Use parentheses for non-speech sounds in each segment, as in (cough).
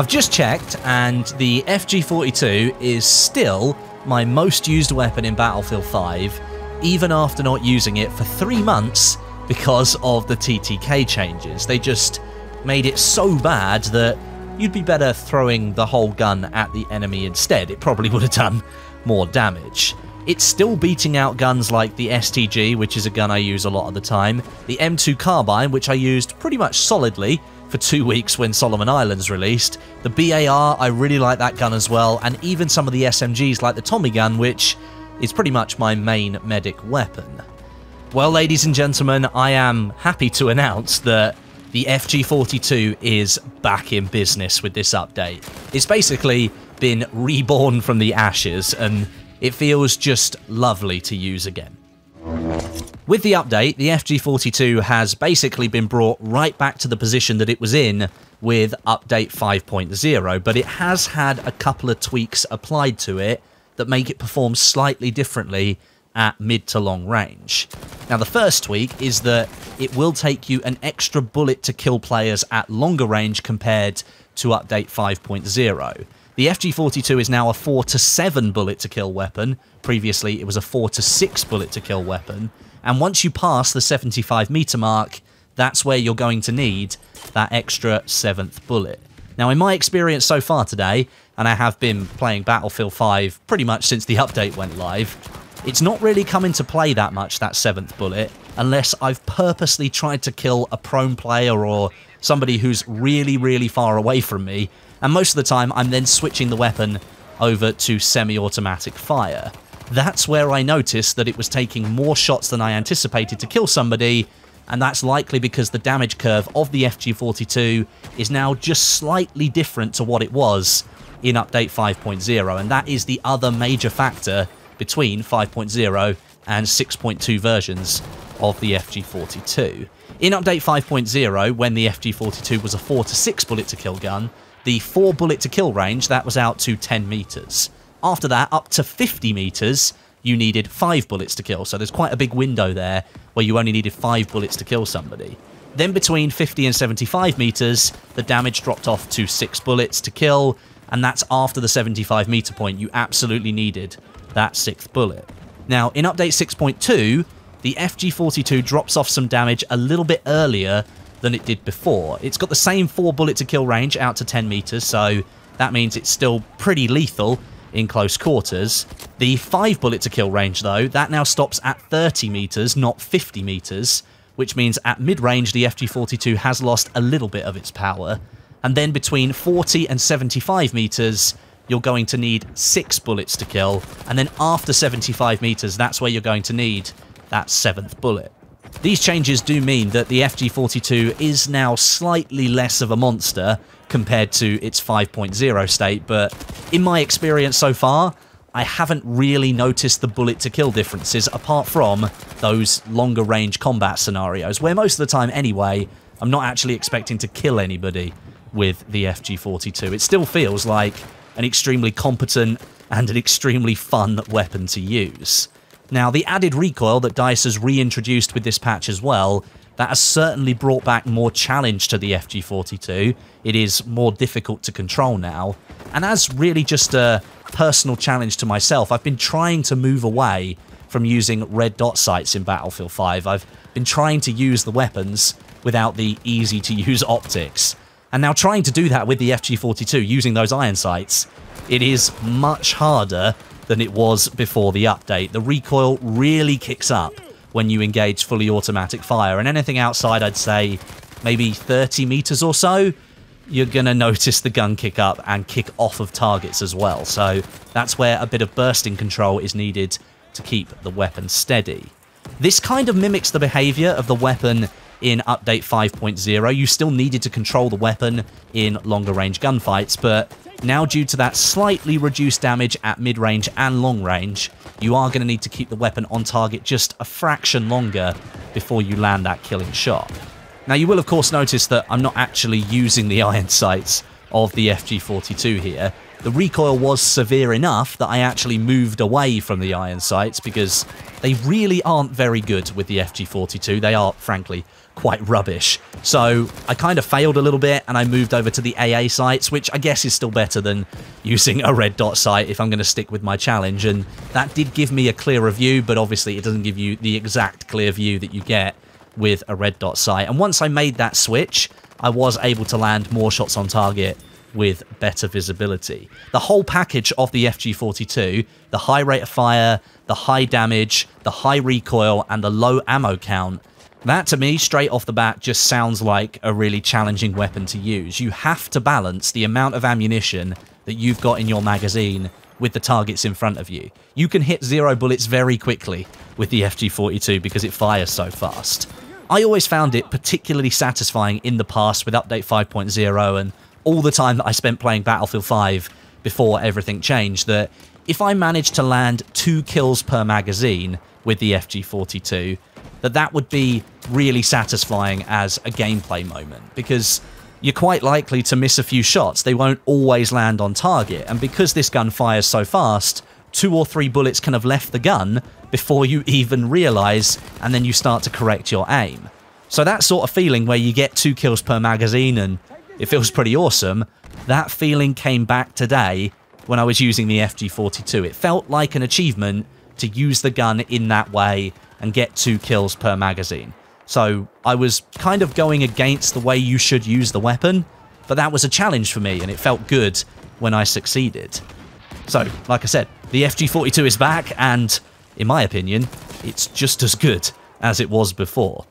I've just checked, and the FG42 is still my most used weapon in Battlefield 5, even after not using it for three months because of the TTK changes. They just made it so bad that you'd be better throwing the whole gun at the enemy instead. It probably would have done more damage. It's still beating out guns like the STG, which is a gun I use a lot of the time, the M2 Carbine, which I used pretty much solidly for two weeks when Solomon Islands released, the BAR, I really like that gun as well, and even some of the SMGs like the Tommy gun, which is pretty much my main medic weapon. Well, ladies and gentlemen, I am happy to announce that the FG42 is back in business with this update. It's basically been reborn from the ashes, and it feels just lovely to use again. With the update, the FG42 has basically been brought right back to the position that it was in with update 5.0, but it has had a couple of tweaks applied to it that make it perform slightly differently at mid to long range. Now the first tweak is that it will take you an extra bullet to kill players at longer range compared to update 5.0. The FG42 is now a 4 to 7 bullet to kill weapon, previously it was a 4 to 6 bullet to kill weapon, and once you pass the 75 meter mark, that's where you're going to need that extra 7th bullet. Now in my experience so far today, and I have been playing Battlefield 5 pretty much since the update went live, it's not really come into play that much, that 7th bullet, unless I've purposely tried to kill a prone player or somebody who's really, really far away from me, and most of the time I'm then switching the weapon over to semi-automatic fire. That's where I noticed that it was taking more shots than I anticipated to kill somebody, and that's likely because the damage curve of the FG42 is now just slightly different to what it was in Update 5.0, and that is the other major factor between 5.0 and 6.2 versions of the FG42. In Update 5.0, when the FG42 was a 4 to 6 bullet to kill gun, the 4 bullet to kill range, that was out to 10 meters. After that, up to 50 meters, you needed 5 bullets to kill, so there's quite a big window there where you only needed 5 bullets to kill somebody. Then between 50 and 75 meters, the damage dropped off to 6 bullets to kill, and that's after the 75 meter point you absolutely needed that 6th bullet. Now, in update 6.2, the FG42 drops off some damage a little bit earlier than it did before. It's got the same 4 bullet to kill range out to 10 meters, so that means it's still pretty lethal in close quarters. The 5 bullet to kill range, though, that now stops at 30 meters, not 50 meters, which means at mid-range the FG42 has lost a little bit of its power. And then between 40 and 75 meters, you're going to need 6 bullets to kill, and then after 75 meters, that's where you're going to need that 7th bullet. These changes do mean that the FG42 is now slightly less of a monster compared to its 5.0 state, but in my experience so far, I haven't really noticed the bullet to kill differences apart from those longer range combat scenarios, where most of the time anyway, I'm not actually expecting to kill anybody with the FG42. It still feels like an extremely competent and an extremely fun weapon to use. Now, the added recoil that DICE has reintroduced with this patch as well, that has certainly brought back more challenge to the FG42. It is more difficult to control now. And as really just a personal challenge to myself, I've been trying to move away from using red dot sights in Battlefield 5. I've been trying to use the weapons without the easy to use optics. And now trying to do that with the FG42 using those iron sights, it is much harder than it was before the update. The recoil really kicks up when you engage fully automatic fire, and anything outside, I'd say maybe 30 meters or so, you're going to notice the gun kick up and kick off of targets as well. So that's where a bit of bursting control is needed to keep the weapon steady. This kind of mimics the behavior of the weapon in Update 5.0. You still needed to control the weapon in longer range gunfights, but now, due to that slightly reduced damage at mid-range and long range, you are going to need to keep the weapon on target just a fraction longer before you land that killing shot. Now, you will of course notice that I'm not actually using the (laughs) iron sights of the FG42 here. The recoil was severe enough that I actually moved away from the iron sights because they really aren't very good with the FG42. They are, frankly, quite rubbish. So I kind of failed a little bit and I moved over to the AA sights, which I guess is still better than using a red dot sight if I'm going to stick with my challenge. And that did give me a clearer view, but obviously it doesn't give you the exact clear view that you get with a red dot sight. And once I made that switch, I was able to land more shots on target with better visibility. The whole package of the FG42, the high rate of fire, the high damage, the high recoil, and the low ammo count, that to me, straight off the bat, just sounds like a really challenging weapon to use. You have to balance the amount of ammunition that you've got in your magazine with the targets in front of you. You can hit zero bullets very quickly with the FG42 because it fires so fast. I always found it particularly satisfying in the past with Update 5.0 and all the time that I spent playing Battlefield 5 before everything changed that if I managed to land two kills per magazine with the FG42, that that would be really satisfying as a gameplay moment because you're quite likely to miss a few shots. They won't always land on target. And because this gun fires so fast, two or three bullets can have left the gun before you even realize, and then you start to correct your aim. So that sort of feeling where you get two kills per magazine and it feels pretty awesome. That feeling came back today when I was using the FG42. It felt like an achievement to use the gun in that way and get two kills per magazine. So I was kind of going against the way you should use the weapon, but that was a challenge for me and it felt good when I succeeded. So, like I said, the FG42 is back and, in my opinion, it's just as good as it was before.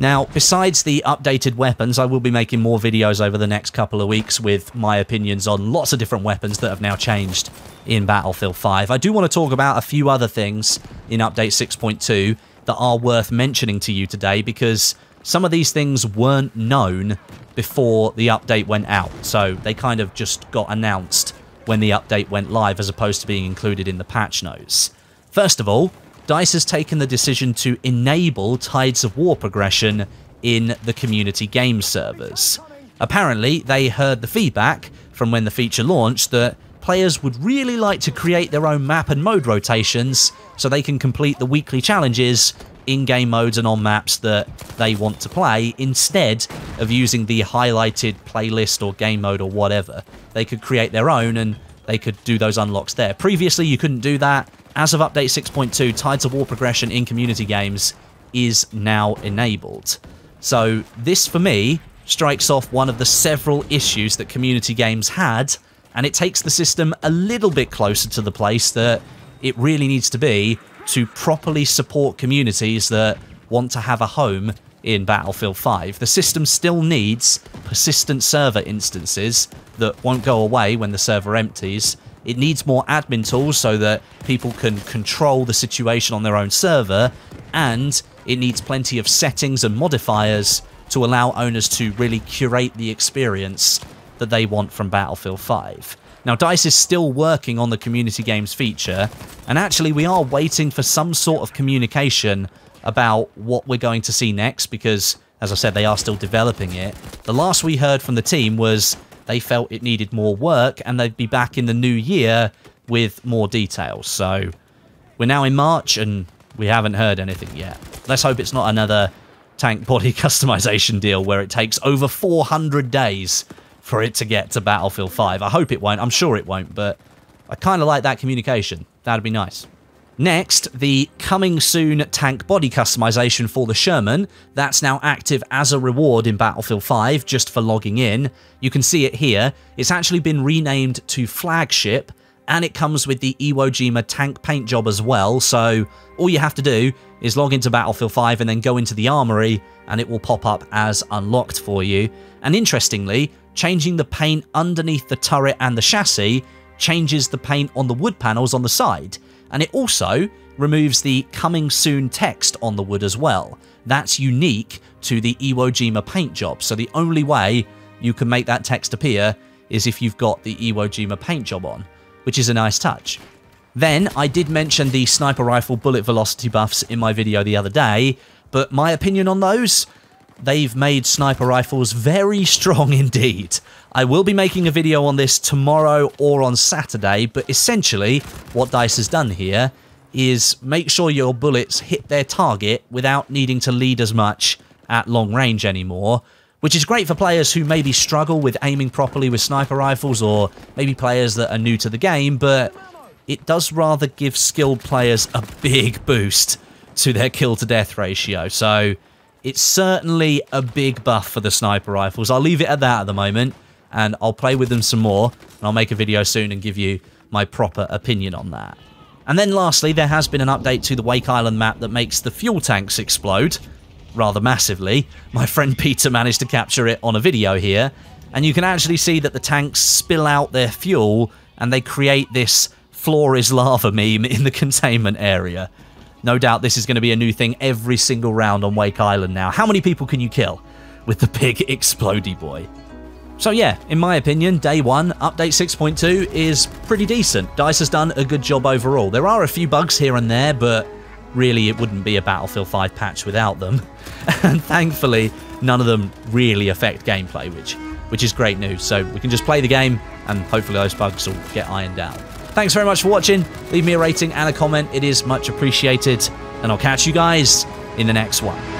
Now, besides the updated weapons, I will be making more videos over the next couple of weeks with my opinions on lots of different weapons that have now changed in Battlefield 5. I do want to talk about a few other things in Update 6.2 that are worth mentioning to you today because some of these things weren't known before the update went out. So they kind of just got announced when the update went live as opposed to being included in the patch notes. First of all, DICE has taken the decision to enable Tides of War progression in the community game servers. Apparently, they heard the feedback from when the feature launched that players would really like to create their own map and mode rotations so they can complete the weekly challenges in game modes and on maps that they want to play instead of using the highlighted playlist or game mode or whatever. They could create their own and they could do those unlocks there. Previously, you couldn't do that. As of update 6.2, Tides of War progression in community games is now enabled. So this, for me, strikes off one of the several issues that community games had, and it takes the system a little bit closer to the place that it really needs to be to properly support communities that want to have a home in Battlefield 5. The system still needs persistent server instances that won't go away when the server empties, it needs more admin tools so that people can control the situation on their own server, and it needs plenty of settings and modifiers to allow owners to really curate the experience that they want from Battlefield 5. Now, DICE is still working on the community games feature, and actually we are waiting for some sort of communication about what we're going to see next, because, as I said, they are still developing it. The last we heard from the team was they felt it needed more work and they'd be back in the new year with more details. So we're now in March and we haven't heard anything yet. Let's hope it's not another tank body (laughs) customization deal where it takes over 400 days for it to get to Battlefield 5. I hope it won't. I'm sure it won't, but I kind of like that communication. That'd be nice. Next, the coming soon tank body customization for the Sherman. That's now active as a reward in Battlefield 5 just for logging in. You can see it here. It's actually been renamed to Flagship and it comes with the Iwo Jima tank paint job as well, so all you have to do is log into Battlefield 5 and then go into the armory and it will pop up as unlocked for you. And interestingly, changing the paint underneath the turret and the chassis changes the paint on the wood panels on the side and it also removes the coming soon text on the wood as well. That's unique to the Iwo Jima paint job, so the only way you can make that text appear is if you've got the Iwo Jima paint job on, which is a nice touch. Then, I did mention the sniper rifle bullet velocity buffs in my video the other day, but my opinion on those? They've made sniper rifles very (laughs) strong indeed. I will be making a video on this tomorrow or on Saturday, but essentially what DICE has done here is make sure your bullets hit their target without needing to lead as much at long range anymore, which is great for players who maybe struggle with aiming properly with sniper rifles or maybe players that are new to the game, but it does rather give skilled players a big boost to their kill to death ratio. So it's certainly a big buff for the sniper rifles. I'll leave it at that at the moment and I'll play with them some more and I'll make a video soon and give you my proper opinion on that. And then lastly, there has been an update to the Wake Island map that makes the fuel tanks explode rather massively. My friend Peter managed to capture it on a video here and you can actually see that the tanks spill out their fuel and they create this floor is lava meme in the (laughs) containment area. No doubt this is going to be a new thing every single round on Wake Island now. How many people can you kill with the big (laughs) explody boy? So yeah, in my opinion, day one, update 6.2 is pretty decent. DICE has done a good job overall. There are a few bugs here and there, but really it wouldn't be a Battlefield 5 patch without them. (laughs) and thankfully, none of them really affect gameplay, which which is great news. So we can just play the game and hopefully those bugs will get ironed out. Thanks very much for watching. Leave me a rating and a comment. It is much appreciated. And I'll catch you guys in the next one.